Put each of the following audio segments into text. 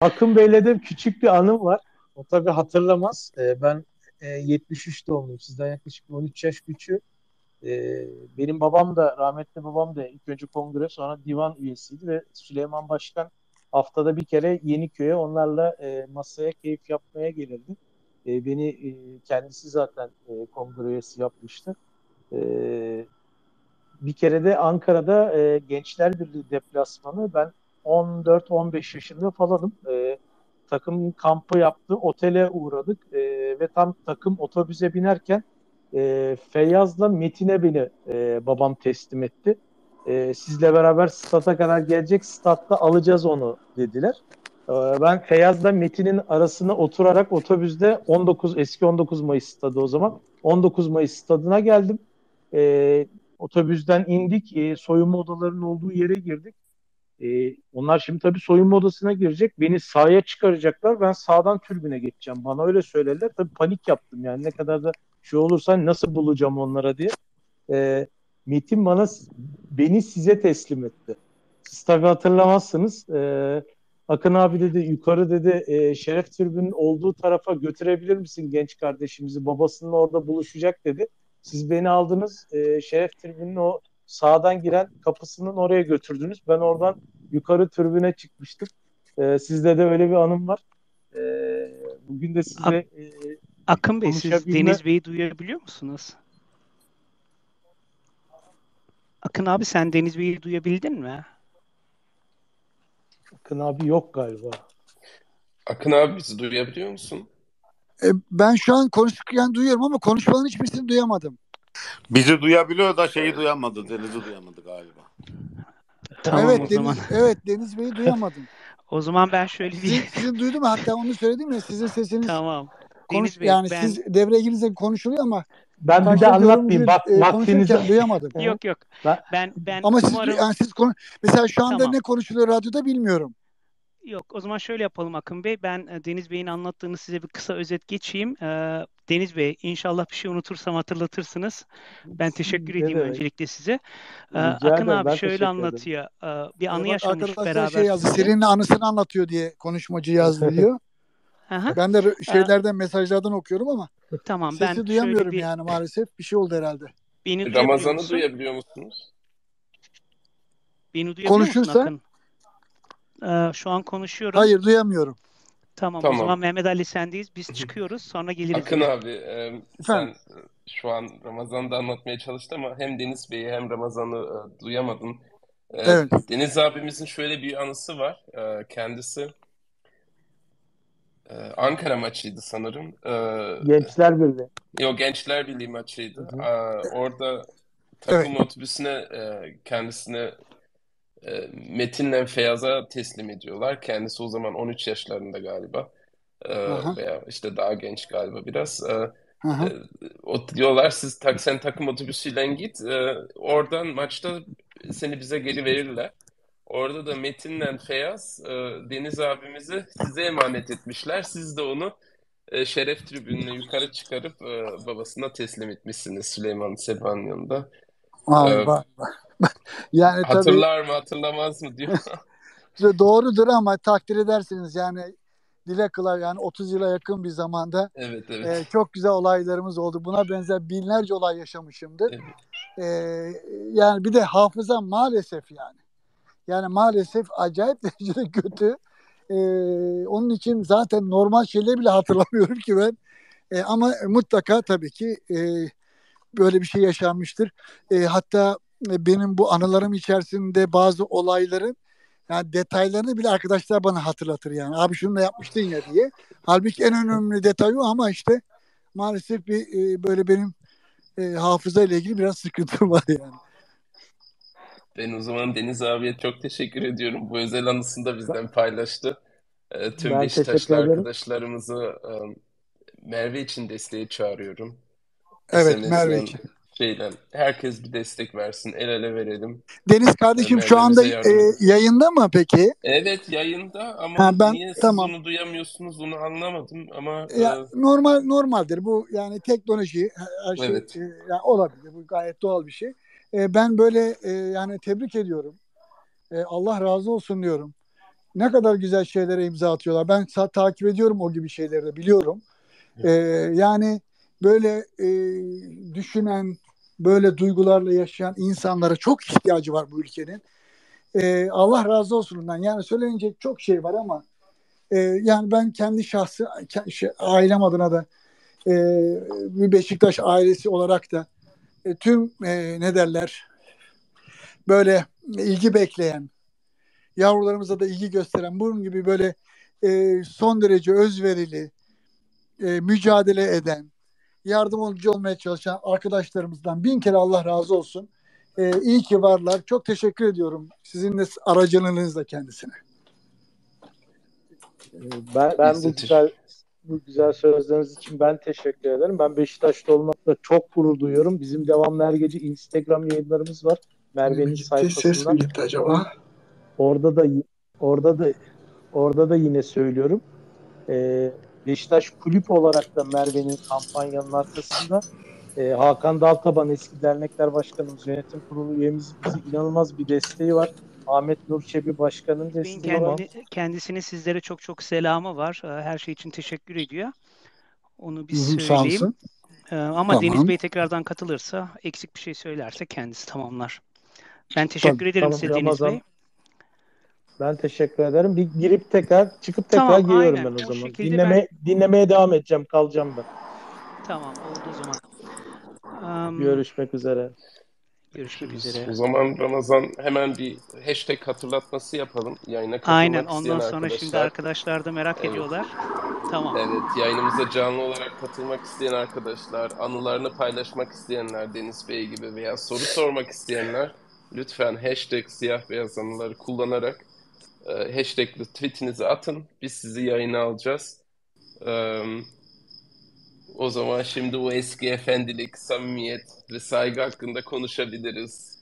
Akın Bey'le de küçük bir anım var. O tabii hatırlamaz. E, ben e, 73 doğumluyum. Sizden yaklaşık 13 yaş küçüğü. E, benim babam da, rahmetli babam da ilk önce kongre sonra divan üyesiydi ve Süleyman Başkan haftada bir kere Yeniköy'e onlarla e, masaya keyif yapmaya gelirdi. E, beni e, kendisi zaten e, kongre üyesi yapmıştı. E, bir kere de Ankara'da e, Gençler Birliği deplasmanı ben 14-15 yaşında falanım. E, takım kampı yaptı. Otele uğradık e, ve tam takım otobüse binerken e, Feyyaz'la Metin'e beni e, babam teslim etti. E, sizle beraber stada kadar gelecek. Statta alacağız onu dediler. E, ben Feyyaz'la Metin'in arasına oturarak otobüste 19 eski 19 Mayıs stadı o zaman 19 Mayıs stadına geldim. E, otobüsten indik. E, soyunma odalarının olduğu yere girdik. E, onlar şimdi tabii soyunma odasına girecek. Beni sahaya çıkaracaklar. Ben sağdan türbüne geçeceğim. Bana öyle söylediler. Tabii panik yaptım yani ne kadar da şey olursa nasıl bulacağım onlara diye. E, Metin bana beni size teslim etti. Siz tabii hatırlamazsınız. E, Akın abi dedi yukarı dedi e, Şeref Türbü'nün olduğu tarafa götürebilir misin genç kardeşimizi? Babasının orada buluşacak dedi. Siz beni aldınız e, Şeref Türbü'nün o sağdan giren kapısının oraya götürdünüz. Ben oradan yukarı türbüne çıkmıştım. E, sizde de öyle bir anım var. E, bugün de size e, Akın Bey siz Deniz Bey'i duyabiliyor musunuz? Akın abi sen Deniz Bey'i duyabildin mi? Akın abi yok galiba. Akın abi bizi duyabiliyor musun? E, ben şu an konuşurken duyuyorum ama konuşmanın hiçbirisini duyamadım. Bizi duyabiliyor da şeyi duyamadı. Deniz'i duyamadı galiba. Tamam evet, o Deniz, zaman. evet Deniz Bey'i duyamadım. O zaman ben şöyle Sizin, diyeyim. sizin duydum hatta onu söyledim ya sizin sesiniz tamam. konuş Deniz Bey yani ben siz devreye girince konuşuluyor ama Ben bir de anlatmayayım. Bak, e, vaktinizi duyamadım. yok yok. Ben- Ben Ama siz umarım yani siz konu mesela şu anda Tamam. ne konuşuluyor radyoda bilmiyorum. Yok, o zaman şöyle yapalım Akın Bey. Ben e, Deniz Bey'in anlattığını size bir kısa özet geçeyim. Ee, Deniz Bey, inşallah bir şey unutursam hatırlatırsınız. Ben teşekkür Ne edeyim demek. öncelikle size. Ee, Rica Akın ederim, abi ben şöyle anlatıyor. Ee, bir anı yaşamış arkadaşlar beraber şey yazdı. Selin'in anısını anlatıyor diye konuşmacı yazdı diyor. Aha, ben de şeylerden mesajlardan okuyorum ama tamam, ben sesi şöyle duyamıyorum bir yani maalesef. Bir şey oldu herhalde. beni Ramazan'ı duyabiliyor musunuz? Beni duyabiliyor musun? Akın? Ee, şu an konuşuyorum. Hayır duyamıyorum. Tamam, o Tamam. zaman Mehmet Ali sendeyiz. Biz çıkıyoruz, sonra geliriz Akın yine. abi e, sen e, şu an Ramazan'da anlatmaya çalıştın ama hem Deniz Bey'i hem Ramazan'ı e, duyamadın. E, Evet. Deniz abimizin şöyle bir anısı var. E, kendisi e, Ankara maçıydı sanırım. E, Gençler Birliği. Yok Gençler Birliği maçıydı. Hı hı. Aa, orada takım otobüsüne e, kendisine e, Metin'le Feyyaz'a teslim ediyorlar. Kendisi o zaman 13 yaşlarında galiba. E, Aha. veya işte daha genç galiba biraz. E, e, o diyorlar siz tak, sen takım otobüsüyle git. E, oradan maçta seni bize geri verirler. Orada da Metin'le Feyyaz e, Deniz abimizi size emanet etmişler. Siz de onu e, şeref tribününe yukarı çıkarıp e, babasına teslim etmişsiniz Süleyman Seba'nın yanında. Vay vay vay. yani tabii Hatırlar mı hatırlamaz mı diyor. doğrudur ama takdir edersiniz yani dile kılar yani 30 yıla yakın bir zamanda Evet evet. e, çok güzel olaylarımız oldu. Buna benzer binlerce olay yaşamışımdır. Evet. E, yani bir de hafıza maalesef yani. Yani maalesef acayip derecede kötü. E, onun için zaten normal şeyleri bile hatırlamıyorum ki ben. E, ama mutlaka tabii ki e, böyle bir şey yaşanmıştır. E, hatta benim bu anılarım içerisinde bazı olayların yani detaylarını bile arkadaşlar bana hatırlatır yani. Abi şunu da yapmıştın ya diye. Halbuki en önemli detay o ama işte maalesef bir e, böyle benim e, hafıza ile ilgili biraz sıkıntım var yani. Ben o zaman Deniz abiye çok teşekkür ediyorum. Bu özel anısını da bizden paylaştı. E, tüm Ben Beşiktaşlı arkadaşlarımızı e, Merve için desteğe çağırıyorum. Evet SMS'den, Merve için. Şeyden herkes bir destek versin. El ele verelim. Deniz kardeşim şu anda yardım e, yayında mı peki? Evet yayında ama Ha, ben- niye siz tamam. onu duyamıyorsunuz onu anlamadım ama Ya e, normal normaldir bu yani teknoloji her şey Evet. e, ya olabilir bu gayet doğal bir şey. E, ben böyle e, yani tebrik ediyorum. E, Allah razı olsun diyorum. ne kadar güzel şeylere imza atıyorlar. Ben sa- takip ediyorum o gibi şeyleri de biliyorum. Ee, yani böyle e, düşünen, böyle duygularla yaşayan insanlara çok ihtiyacı var bu ülkenin. Ee, Allah razı olsun ondan. Yani söylenecek çok şey var ama e, yani ben kendi şahsı şey, ailem adına da e, bir Beşiktaş ailesi olarak da e, tüm e, ne derler böyle ilgi bekleyen yavrularımıza da ilgi gösteren bunun gibi böyle e, son derece özverili e, mücadele eden yardımcı olmaya çalışan arkadaşlarımızdan bin kere Allah razı olsun. E, iyi ki varlar. Çok teşekkür ediyorum sizin de aracılığınızla kendisine. Ben, ben Biz bu güzel bu güzel sözleriniz için ben teşekkür ederim. Ben Beşiktaş'ta olmakla çok gurur duyuyorum. Bizim devamlı her gece Instagram yayınlarımız var. Merve'nin sayfasından. gitti acaba? Orada da orada da orada da yine söylüyorum. Ee, Beşiktaş kulüp olarak da Merve'nin kampanyanın arkasında e, Hakan Daltaban eski dernekler başkanımız, yönetim kurulu üyemiz bize inanılmaz bir desteği var. Ahmet Nur Çebi başkanın Bey'in desteği var. kendi, kendisinin sizlere çok çok selamı var. Ee, Her şey için teşekkür ediyor. Onu hı, Sağ söyleyeyim. Ee, Ama Tamam. Deniz Bey tekrardan katılırsa eksik bir şey söylerse kendisi tamamlar. Ben teşekkür Tabii, ederim tamam, size Deniz Ramazan. Bey. Ben teşekkür ederim. Bir girip tekrar çıkıp tekrar Tamam, giriyorum aynen. ben o O zaman. Dinleme dinlemeye devam edeceğim. Kalacağım ben. Tamam oldu o zaman. Am, Görüşmek üzere. görüşmek O üzere. zaman Ramazan hemen bir hashtag hatırlatması yapalım. Yayına katılmak Aynen isteyen ondan sonra arkadaşlar. şimdi arkadaşlar da merak Evet. ediyorlar. Tamam. Evet, yayınımıza canlı olarak katılmak isteyen arkadaşlar, anılarını paylaşmak isteyenler Deniz Bey gibi veya soru sormak isteyenler lütfen hashtag siyah beyaz anıları kullanarak e, hashtagli tweetinizi atın. Biz sizi yayına alacağız. E, o zaman şimdi o eski efendilik, samimiyet ve saygı hakkında konuşabiliriz.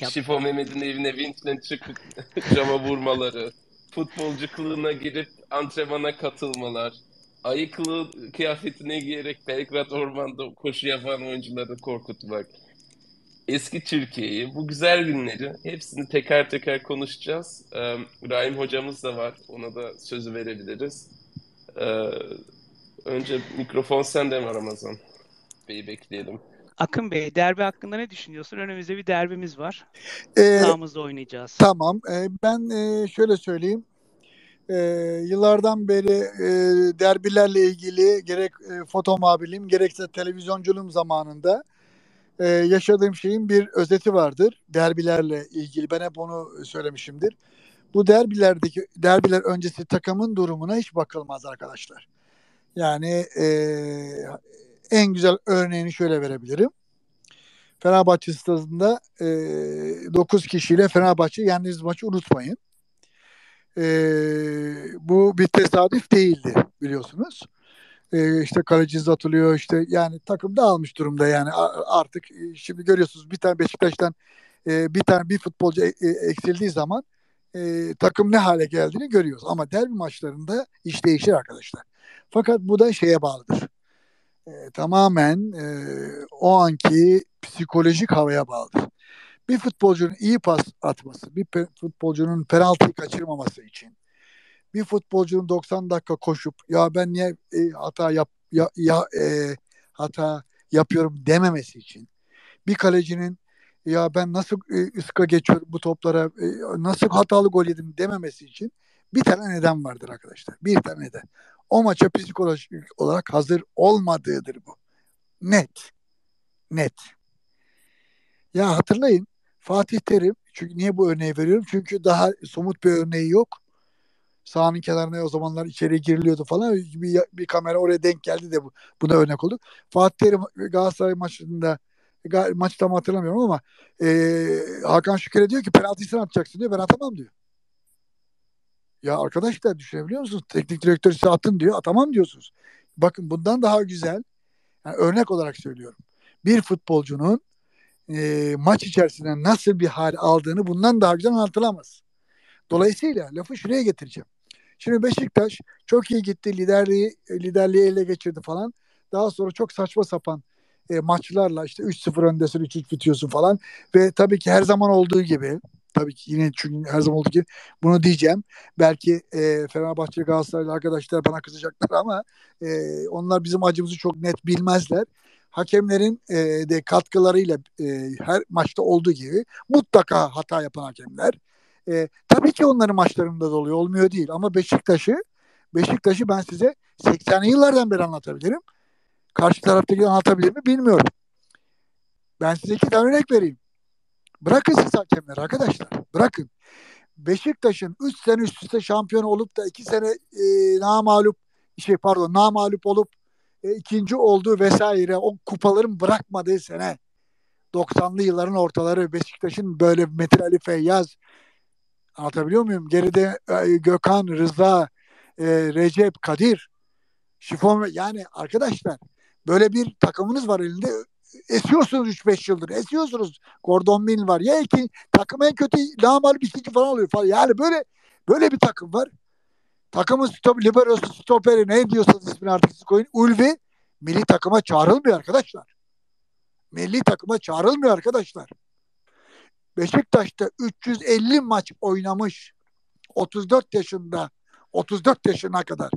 Yap. Şifo Mehmet'in evine vinçle çıkıp cama vurmaları, futbolcu kılığına girip antrenmana katılmalar, ayı kılığı kıyafetine giyerek Belgrad Orman'da koşu yapan oyuncuları korkutmak, eski Türkiye'yi, bu güzel günleri hepsini teker teker konuşacağız. Ee, Rahim hocamız da var, ona da sözü verebiliriz. Ee, önce mikrofon sende mi Ramazan? Bey'i bekleyelim. Akın Bey, derbi hakkında ne düşünüyorsun? Önümüzde bir derbimiz var. Ee, Sahamızda oynayacağız. Tamam. Ee, ben e, şöyle söyleyeyim. Ee, yıllardan beri e, derbilerle ilgili gerek e, foto muhabirliğim gerekse televizyonculuğum zamanında e, yaşadığım şeyin bir özeti vardır. Derbilerle ilgili. Ben hep onu söylemişimdir. Bu derbilerdeki derbiler öncesi takımın durumuna hiç bakılmaz arkadaşlar. Yani e, en güzel örneğini şöyle verebilirim. Fenerbahçe stadında e, 9 kişiyle Fenerbahçe yendiğiniz maçı unutmayın. E, bu bir tesadüf değildi biliyorsunuz. E, işte kaleciniz atılıyor işte yani takım dağılmış durumda yani artık e, şimdi görüyorsunuz bir tane Beşiktaş'tan e, bir tane bir futbolcu e- eksildiği zaman takım ne hale geldiğini görüyoruz. Ama derbi maçlarında iş değişir arkadaşlar. Fakat bu da şeye bağlıdır. Tamamen o anki psikolojik havaya bağlıdır. Bir futbolcunun iyi pas atması, bir futbolcunun penaltıyı kaçırmaması için, bir futbolcunun 90 dakika koşup ya ben niye e, hata yap ya, ya e, hata yapıyorum dememesi için, bir kalecinin ya ben nasıl e, ıska geçiyorum bu toplara e, nasıl hatalı gol yedim dememesi için bir tane neden vardır arkadaşlar. Bir tane neden. O maça psikolojik olarak hazır olmadığıdır bu. Net. Net. Ya hatırlayın Fatih Terim çünkü niye bu örneği veriyorum? Çünkü daha somut bir örneği yok. Sahanın kenarına o zamanlar içeri giriliyordu falan. Bir, bir kamera oraya denk geldi de bu, buna örnek oldu. Fatih Terim Galatasaray maçında maçı tam hatırlamıyorum ama e, Hakan Şükür'e diyor ki penaltıyı sen atacaksın diyor. Ben atamam diyor. Ya arkadaşlar düşünebiliyor musunuz? Teknik direktör size atın diyor. Atamam diyorsunuz. Bakın bundan daha güzel yani örnek olarak söylüyorum. Bir futbolcunun e, maç içerisinde nasıl bir hal aldığını bundan daha güzel anlatılamaz. Dolayısıyla lafı şuraya getireceğim. Şimdi Beşiktaş çok iyi gitti. Liderliği liderliği ele geçirdi falan. Daha sonra çok saçma sapan e, maçlarla işte 3-0 öndesin 3-3 bitiyorsun falan. Ve tabii ki her zaman olduğu gibi tabii ki yine çünkü her zaman olduğu gibi bunu diyeceğim. Belki e, Fenerbahçe Galatasaraylı arkadaşlar bana kızacaklar ama e, onlar bizim acımızı çok net bilmezler. Hakemlerin e, de katkılarıyla e, her maçta olduğu gibi mutlaka hata yapan hakemler. E, tabii ki onların maçlarında da oluyor. Olmuyor değil. Ama Beşiktaş'ı Beşiktaş'ı ben size 80'li yıllardan beri anlatabilirim. Karşı taraftaki anlatabilir mi bilmiyorum. Ben size iki tane örnek vereyim. Bırakın siz hakemleri arkadaşlar. Bırakın. Beşiktaş'ın 3 sene üst üste şampiyon olup da 2 sene e, namalup şey pardon namalup olup e, ikinci olduğu vesaire o kupaların bırakmadığı sene 90'lı yılların ortaları Beşiktaş'ın böyle Metin Ali Feyyaz anlatabiliyor muyum? Geride e, Gökhan, Rıza, e, Recep, Kadir şifon yani arkadaşlar böyle bir takımınız var elinde esiyorsunuz 3-5 yıldır. Esiyorsunuz. Gordon Mill var. Ya iki takım en kötü bir ikinci falan oluyor falan. Yani böyle böyle bir takım var. Takımın stop, liberosu, stoperi ne diyorsanız ismini artık siz koyun. Ulvi milli takıma çağrılmıyor arkadaşlar. Milli takıma çağrılmıyor arkadaşlar. Beşiktaş'ta 350 maç oynamış 34 yaşında 34 yaşına kadar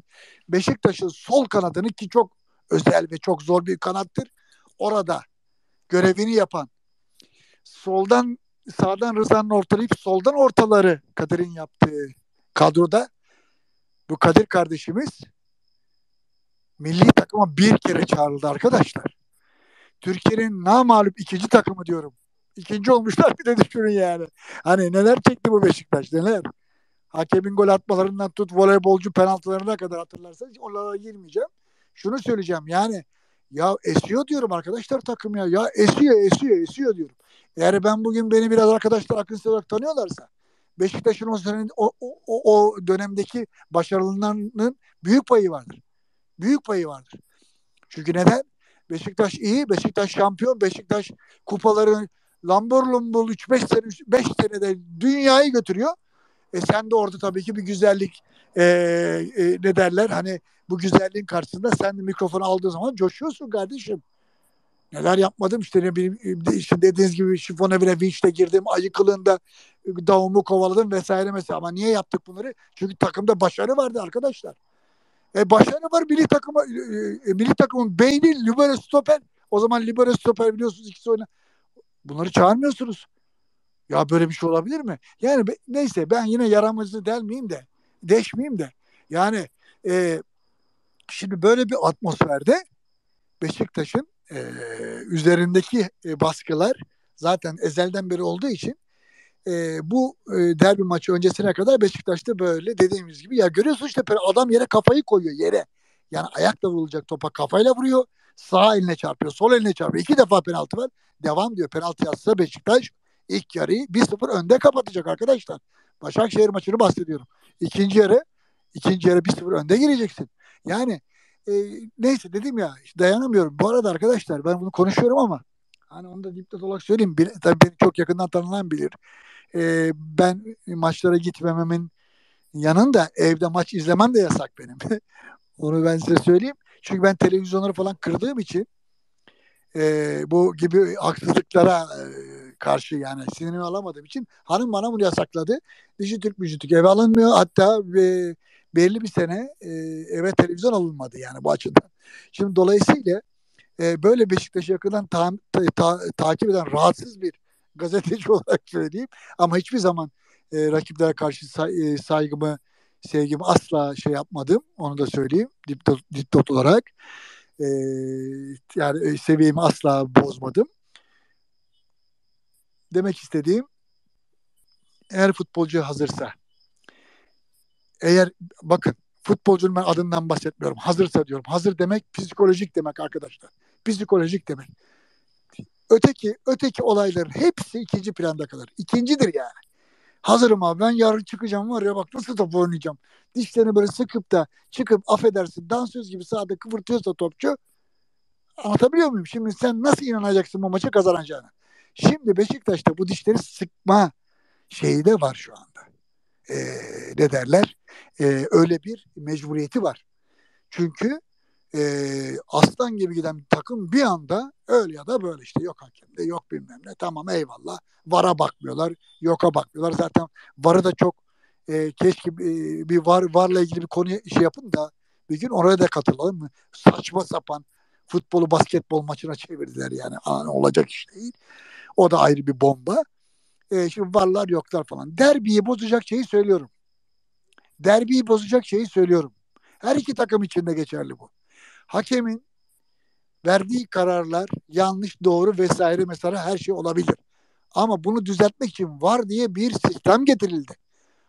Beşiktaş'ın sol kanadını ki çok özel ve çok zor bir kanattır. Orada görevini yapan soldan sağdan Rıza'nın ortalayıp soldan ortaları Kadir'in yaptığı kadroda bu Kadir kardeşimiz milli takıma bir kere çağrıldı arkadaşlar. Türkiye'nin namalup ikinci takımı diyorum. İkinci olmuşlar bir de düşünün yani. Hani neler çekti bu Beşiktaş neler. Hakemin gol atmalarından tut voleybolcu penaltılarına kadar hatırlarsanız onlara girmeyeceğim. Şunu söyleyeceğim yani ya esiyor diyorum arkadaşlar takım ya. Ya esiyor esiyor esiyor diyorum. Eğer ben bugün beni biraz arkadaşlar Akın olarak tanıyorlarsa Beşiktaş'ın o, senenin, o, o, o dönemdeki başarılarının büyük payı vardır. Büyük payı vardır. Çünkü neden? Beşiktaş iyi, Beşiktaş şampiyon, Beşiktaş kupaları lambur lumbur 3-5 sene 5 senede dünyayı götürüyor. E sen de orada tabii ki bir güzellik e, e, ne derler hani bu güzelliğin karşısında sen de mikrofonu aldığın zaman coşuyorsun kardeşim. Neler yapmadım işte ne bileyim işte dediğiniz gibi şifon evine vinçle girdim ayı kılığında davumu kovaladım vesaire mesela ama niye yaptık bunları? Çünkü takımda başarı vardı arkadaşlar. E başarı var milli takıma e, e, milli takımın beyni libero stoper o zaman libero stoper biliyorsunuz ikisi oyna. Bunları çağırmıyorsunuz. Ya böyle bir şey olabilir mi? Yani neyse ben yine yaramazı delmeyeyim de deşmeyeyim de yani e, şimdi böyle bir atmosferde Beşiktaş'ın e, üzerindeki e, baskılar zaten ezelden beri olduğu için e, bu e, derbi maçı öncesine kadar Beşiktaş'ta böyle dediğimiz gibi ya görüyorsun işte adam yere kafayı koyuyor yere. Yani ayakla vurulacak topa kafayla vuruyor. Sağ eline çarpıyor, sol eline çarpıyor. İki defa penaltı var. Devam diyor. Penaltı yazsa Beşiktaş ilk yarıyı 1-0 önde kapatacak arkadaşlar. Başakşehir maçını bahsediyorum. İkinci yarı ikinci yarı 1-0 önde gireceksin. Yani e, neyse dedim ya dayanamıyorum. Bu arada arkadaşlar ben bunu konuşuyorum ama hani onu da dipnot olarak söyleyeyim. Bir, tabii beni çok yakından tanınan bilir. E, ben maçlara gitmememin yanında evde maç izlemem de yasak benim. onu ben size söyleyeyim. Çünkü ben televizyonları falan kırdığım için e, bu gibi haksızlıklara e, karşı yani sinirimi alamadığım için hanım bana bunu yasakladı. Dijitürk müjitürk eve alınmıyor. Hatta e, belli bir sene e, eve televizyon alınmadı yani bu açıdan. Şimdi dolayısıyla e, böyle Beşiktaş'ı yakından ta, ta, ta, takip eden rahatsız bir gazeteci olarak söyleyeyim. Ama hiçbir zaman e, rakiplere karşı say, e, saygımı, sevgimi asla şey yapmadım. Onu da söyleyeyim dipdot, dipdot olarak. E, yani seviyemi asla bozmadım. Demek istediğim eğer futbolcu hazırsa eğer bakın futbolcunun ben adından bahsetmiyorum. Hazırsa diyorum. Hazır demek psikolojik demek arkadaşlar. Psikolojik demek. Öteki öteki olayların hepsi ikinci planda kalır. İkincidir yani. Hazırım abi ben yarın çıkacağım var ya bak nasıl top oynayacağım. Dişlerini böyle sıkıp da çıkıp affedersin dansöz gibi sahada kıvırtıyorsa topçu anlatabiliyor muyum? Şimdi sen nasıl inanacaksın bu maçı kazanacağına? Şimdi Beşiktaş'ta bu dişleri sıkma şeyi de var şu anda. Ee, ne derler? Ee, öyle bir mecburiyeti var. Çünkü e, aslan gibi giden bir takım bir anda öyle ya da böyle işte yok hakemde yok bilmem ne tamam eyvallah vara bakmıyorlar yoka bakmıyorlar zaten varı da çok e, keşke e, bir var varla ilgili bir konu şey yapın da bir gün oraya da katılalım mı? Saçma sapan futbolu basketbol maçına çevirdiler yani. Aa, olacak iş değil. O da ayrı bir bomba. E, şimdi varlar yoklar falan. Derbiyi bozacak şeyi söylüyorum. Derbiyi bozacak şeyi söylüyorum. Her iki takım için de geçerli bu. Hakemin verdiği kararlar yanlış, doğru vesaire mesela her şey olabilir. Ama bunu düzeltmek için var diye bir sistem getirildi.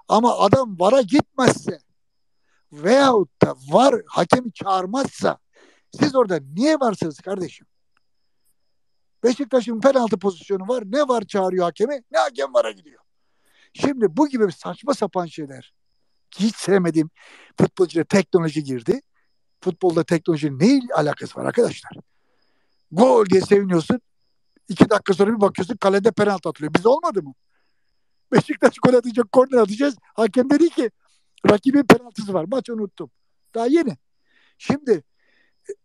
Ama adam vara gitmezse veyahut da var hakemi çağırmazsa siz orada niye varsınız kardeşim? Beşiktaş'ın penaltı pozisyonu var. Ne var çağırıyor hakemi? Ne hakem vara gidiyor. Şimdi bu gibi saçma sapan şeyler hiç sevmediğim futbolcuya teknoloji girdi. Futbolda teknolojinin ne alakası var arkadaşlar? Gol diye seviniyorsun. İki dakika sonra bir bakıyorsun kalede penaltı atılıyor. Biz olmadı mı? Beşiktaş gol atacak, korner atacağız. Hakem dedi ki rakibin penaltısı var. Maç unuttum. Daha yeni. Şimdi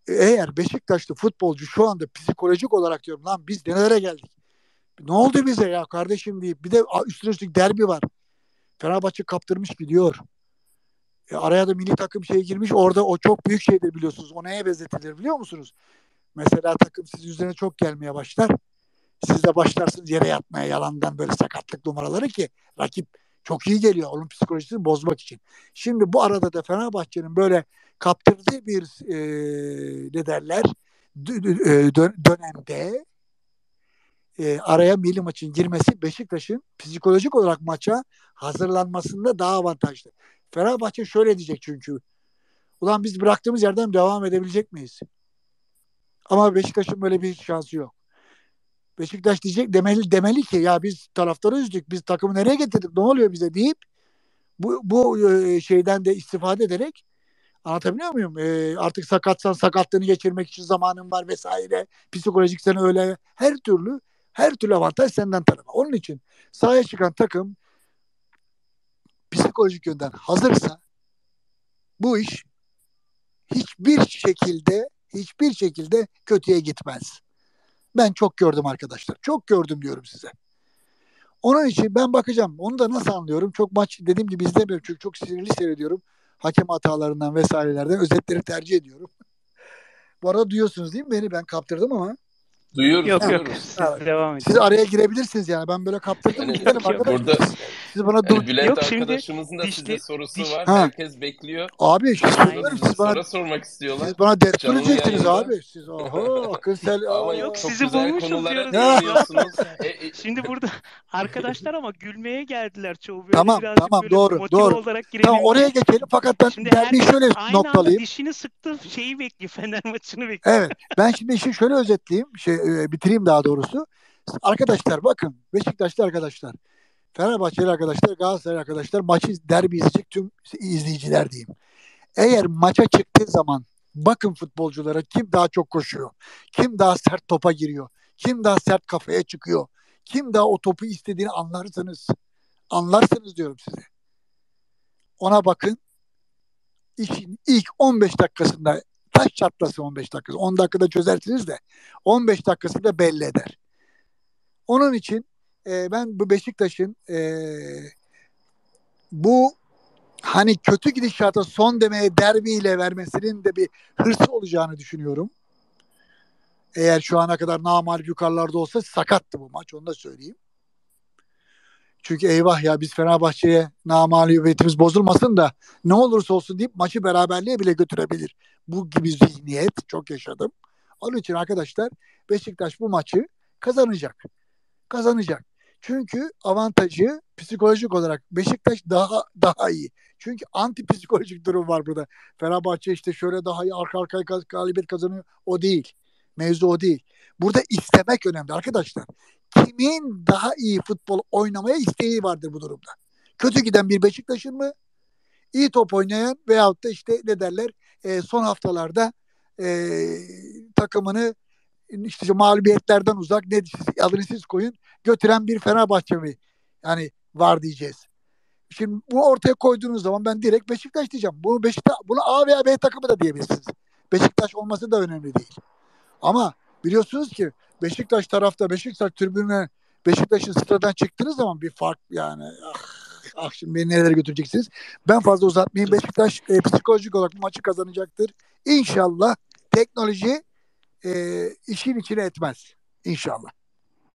e, eğer Beşiktaşlı futbolcu şu anda psikolojik olarak diyorum lan biz nelere geldik? Ne oldu bize ya kardeşim deyip bir de üstüne üstlük derbi var. Fenerbahçe kaptırmış gidiyor. E, araya da milli takım şey girmiş. Orada o çok büyük şeydir biliyorsunuz. O neye benzetilir biliyor musunuz? Mesela takım sizin üzerine çok gelmeye başlar. Siz de başlarsınız yere yatmaya yalandan böyle sakatlık numaraları ki rakip çok iyi geliyor onun psikolojisini bozmak için. Şimdi bu arada da Fenerbahçe'nin böyle kaptırdığı bir e, ne derler e, dö dönemde e, araya milli maçın girmesi Beşiktaş'ın psikolojik olarak maça hazırlanmasında daha avantajlı. Fenerbahçe şöyle diyecek çünkü. Ulan biz bıraktığımız yerden devam edebilecek miyiz? Ama Beşiktaş'ın böyle bir şansı yok. Beşiktaş diyecek demeli demeli ki ya biz taraftarı üzdük. Biz takımı nereye getirdik? Ne oluyor bize deyip bu bu e, şeyden de istifade ederek anlatabiliyor muyum? E, artık sakatsan sakatlığını geçirmek için zamanın var vesaire. Psikolojik sen öyle her türlü her türlü avantaj senden tarafa. Onun için sahaya çıkan takım psikolojik yönden hazırsa bu iş hiçbir şekilde hiçbir şekilde kötüye gitmez. Ben çok gördüm arkadaşlar. Çok gördüm diyorum size. Onun için ben bakacağım. Onu da nasıl anlıyorum? Çok maç dediğim gibi izlemiyorum çünkü çok sinirli seyrediyorum. Hakem hatalarından vesairelerden özetleri tercih ediyorum. Bu arada duyuyorsunuz değil mi beni? Ben kaptırdım ama. Duyuyoruz. Yok yok. Siz devam edin. Siz araya girebilirsiniz yani. Ben böyle kaptırdım. Yani, giderim yok, burada Siz bana dur. yani Bülent Yok, şimdi arkadaşımızın da dişli- size sorusu diş- var. Ha. Herkes bekliyor. Abi siz, Aynen. söylerim, Siz bana soru sormak istiyorlar. siz bana edeceksiniz yayında. abi. Siz oho akınsel. Ama aa. Yok, çok sizi bulmuşuz diyoruz. E, e, Şimdi burada arkadaşlar ama gülmeye geldiler çoğu böyle Tamam, birazcık tamam, böyle doğru, doğru. olarak girelim. Tamam oraya geçelim fakat ben Şimdi herkes şöyle aynı noktalayayım. dişini sıktı şeyi bekliyor. Fener maçını bekliyor. Evet. Ben şimdi işi şöyle özetleyeyim. Şey, e, bitireyim daha doğrusu. Arkadaşlar bakın. Beşiktaşlı arkadaşlar. Fenerbahçeli arkadaşlar, Galatasaray arkadaşlar, maçı derbi izleyecek tüm izleyiciler diyeyim. Eğer maça çıktığı zaman bakın futbolculara kim daha çok koşuyor, kim daha sert topa giriyor, kim daha sert kafaya çıkıyor, kim daha o topu istediğini anlarsınız. Anlarsınız diyorum size. Ona bakın. İşin ilk 15 dakikasında taş çatlasın 15 dakikası. 10 dakikada çözersiniz de 15 dakikasında belli eder. Onun için e, ben bu Beşiktaş'ın e, bu hani kötü gidişata son demeye derbiyle vermesinin de bir hırsı olacağını düşünüyorum. Eğer şu ana kadar namalip yukarılarda olsa sakattı bu maç onu da söyleyeyim. Çünkü eyvah ya biz Fenerbahçe'ye namalibiyetimiz bozulmasın da ne olursa olsun deyip maçı beraberliğe bile götürebilir. Bu gibi zihniyet çok yaşadım. Onun için arkadaşlar Beşiktaş bu maçı kazanacak. Kazanacak. Çünkü avantajı psikolojik olarak Beşiktaş daha daha iyi. Çünkü anti psikolojik durum var burada. Fenerbahçe işte şöyle daha iyi arka arkaya galibiyet kazanıyor. O değil. Mevzu o değil. Burada istemek önemli arkadaşlar. Kimin daha iyi futbol oynamaya isteği vardır bu durumda? Kötü giden bir Beşiktaş'ın mı? İyi top oynayan veyahut da işte ne derler e, son haftalarda e, takımını işte mağlubiyetlerden uzak ne adını siz koyun götüren bir Fenerbahçe mi yani var diyeceğiz. Şimdi bunu ortaya koyduğunuz zaman ben direkt Beşiktaş diyeceğim. Bunu Beşiktaş, bunu A veya B takımı da diyebilirsiniz. Beşiktaş olması da önemli değil. Ama biliyorsunuz ki Beşiktaş tarafta Beşiktaş tribününe Beşiktaş'ın stadan çıktığınız zaman bir fark yani ah, ah şimdi beni nerelere götüreceksiniz. Ben fazla uzatmayayım. Beşiktaş e, psikolojik olarak bu maçı kazanacaktır. İnşallah teknoloji e, işin içine etmez. İnşallah.